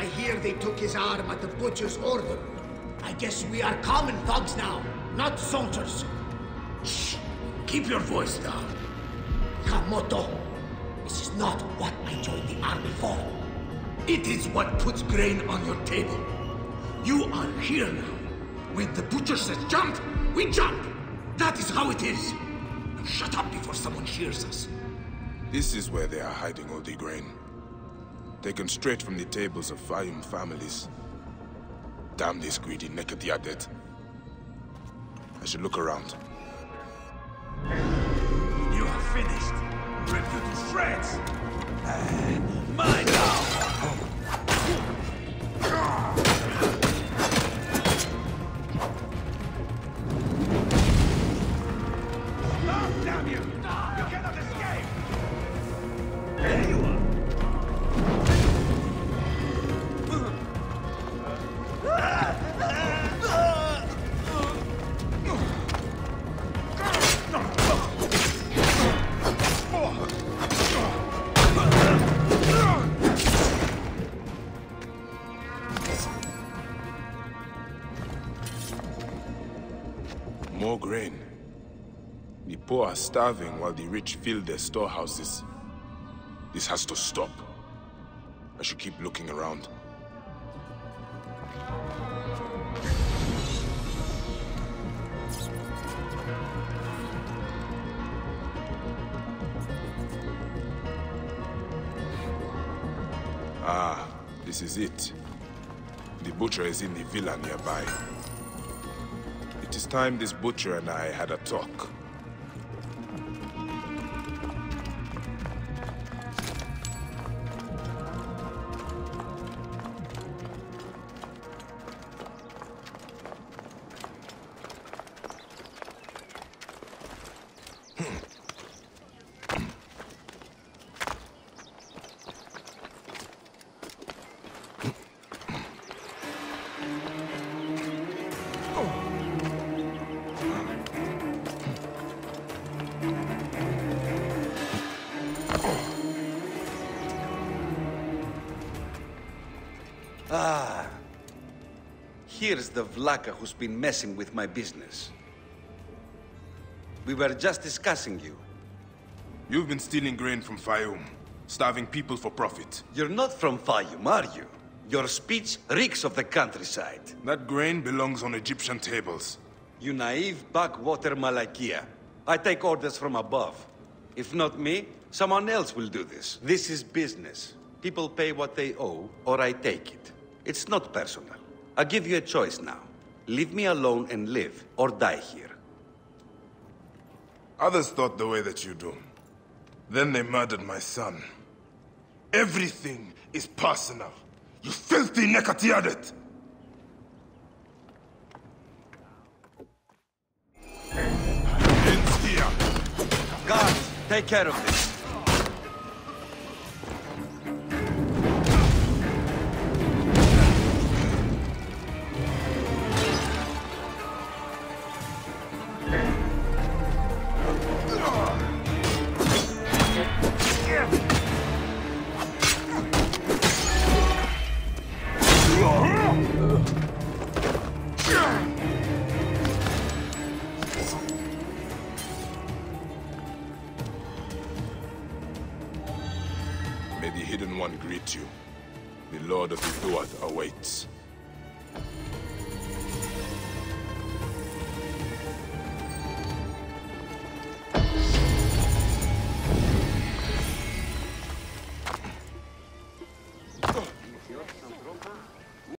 I hear they took his arm at the butcher's order. I guess we are common thugs now, not soldiers. Shh! Keep your voice down. Kamoto, this is not what I joined the army for. It is what puts grain on your table. You are here now. When the butcher says jump, we jump. That is how it is. Now shut up before someone hears us. This is where they are hiding all the grain. Taken straight from the tables of Faiyum families. Damn this greedy Nekatiadet. I should look around. You are finished. Ripped you to shreds. Uh, mine now. Damn you! You cannot escape! More grain. The poor are starving while the rich fill their storehouses. This has to stop. I should keep looking around. Ah, this is it. The butcher is in the villa nearby. It is time this butcher and I had a talk. Hmm. Ah. Here's the Vlaka who's been messing with my business. We were just discussing you. You've been stealing grain from Faiyum, starving people for profit. You're not from Faiyum, are you? Your speech reeks of the countryside. That grain belongs on Egyptian tables. You naive backwater Malakia. I take orders from above. If not me, someone else will do this. This is business. People pay what they owe, or I take it. It's not personal. I give you a choice now. Leave me alone and live, or die here. Others thought the way that you do. Then they murdered my son. Everything is personal. You filthy here. Guards, take care of this. The Hidden One greet you. The Lord of the Duat awaits.